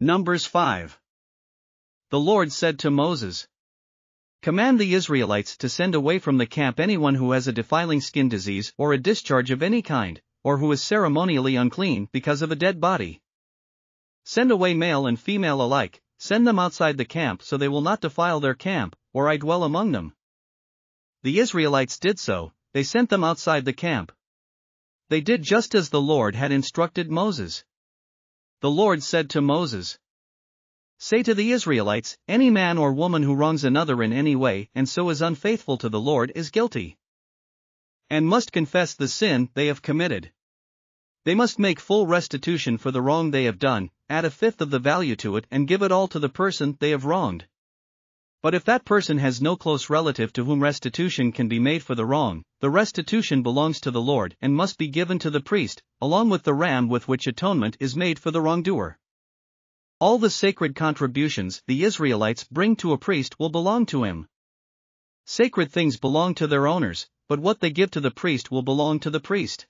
Numbers 5. The Lord said to Moses, Command the Israelites to send away from the camp anyone who has a defiling skin disease or a discharge of any kind, or who is ceremonially unclean because of a dead body. Send away male and female alike, send them outside the camp so they will not defile their camp, or I dwell among them. The Israelites did so, they sent them outside the camp. They did just as the Lord had instructed Moses. The Lord said to Moses, Say to the Israelites, any man or woman who wrongs another in any way and so is unfaithful to the Lord is guilty. And must confess the sin they have committed. They must make full restitution for the wrong they have done, add a fifth of the value to it and give it all to the person they have wronged. But if that person has no close relative to whom restitution can be made for the wrong, the restitution belongs to the Lord and must be given to the priest, along with the ram with which atonement is made for the wrongdoer. All the sacred contributions the Israelites bring to a priest will belong to him. Sacred things belong to their owners, but what they give to the priest will belong to the priest.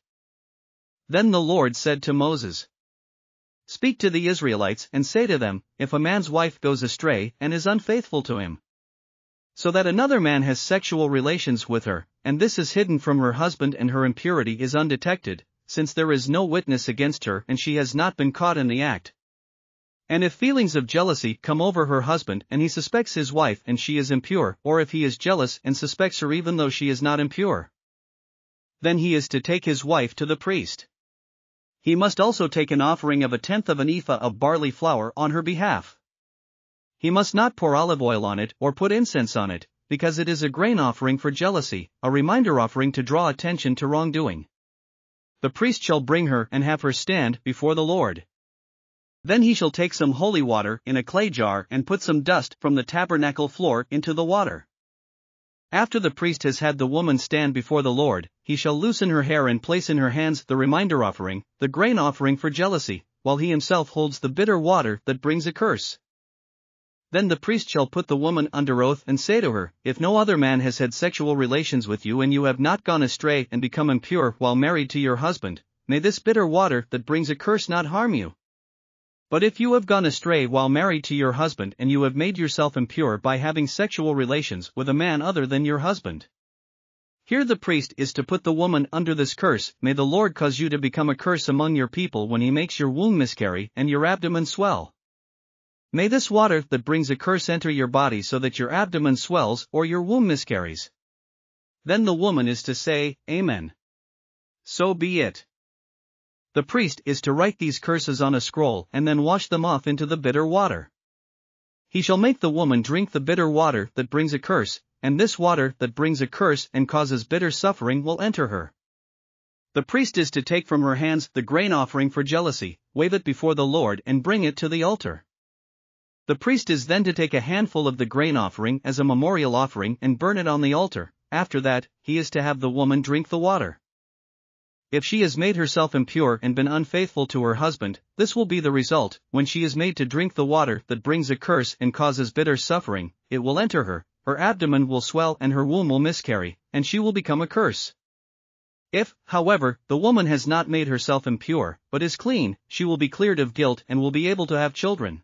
Then the Lord said to Moses, Speak to the Israelites and say to them, If a man's wife goes astray and is unfaithful to him, so that another man has sexual relations with her, and this is hidden from her husband and her impurity is undetected, since there is no witness against her and she has not been caught in the act, and if feelings of jealousy come over her husband and he suspects his wife and she is impure, or if he is jealous and suspects her even though she is not impure, then he is to take his wife to the priest. He must also take an offering of a tenth of an ephah of barley flour on her behalf. He must not pour olive oil on it or put incense on it, because it is a grain offering for jealousy, a reminder offering to draw attention to wrongdoing. The priest shall bring her and have her stand before the Lord. Then he shall take some holy water in a clay jar and put some dust from the tabernacle floor into the water. After the priest has had the woman stand before the Lord, he shall loosen her hair and place in her hands the reminder offering, the grain offering for jealousy, while he himself holds the bitter water that brings a curse. Then the priest shall put the woman under oath and say to her, If no other man has had sexual relations with you and you have not gone astray and become impure while married to your husband, may this bitter water that brings a curse not harm you. But if you have gone astray while married to your husband and you have made yourself impure by having sexual relations with a man other than your husband, here the priest is to put the woman under this curse May the Lord cause you to become a curse among your people when he makes your womb miscarry and your abdomen swell. May this water that brings a curse enter your body so that your abdomen swells or your womb miscarries. Then the woman is to say, Amen. So be it. The priest is to write these curses on a scroll and then wash them off into the bitter water. He shall make the woman drink the bitter water that brings a curse, and this water that brings a curse and causes bitter suffering will enter her. The priest is to take from her hands the grain offering for jealousy, wave it before the Lord and bring it to the altar. The priest is then to take a handful of the grain offering as a memorial offering and burn it on the altar, after that, he is to have the woman drink the water. If she has made herself impure and been unfaithful to her husband, this will be the result when she is made to drink the water that brings a curse and causes bitter suffering, it will enter her, her abdomen will swell and her womb will miscarry, and she will become a curse. If, however, the woman has not made herself impure, but is clean, she will be cleared of guilt and will be able to have children.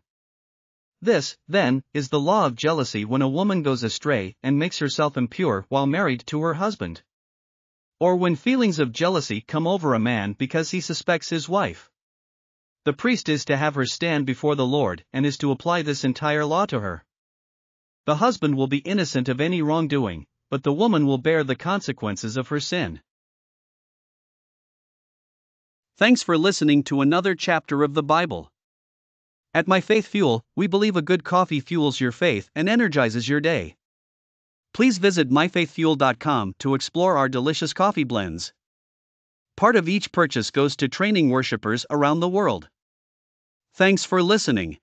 This, then, is the law of jealousy when a woman goes astray and makes herself impure while married to her husband. Or when feelings of jealousy come over a man because he suspects his wife. The priest is to have her stand before the Lord and is to apply this entire law to her. The husband will be innocent of any wrongdoing, but the woman will bear the consequences of her sin. Thanks for listening to another chapter of the Bible. At My Faith Fuel, we believe a good coffee fuels your faith and energizes your day. Please visit myfaithfuel.com to explore our delicious coffee blends. Part of each purchase goes to training worshippers around the world. Thanks for listening.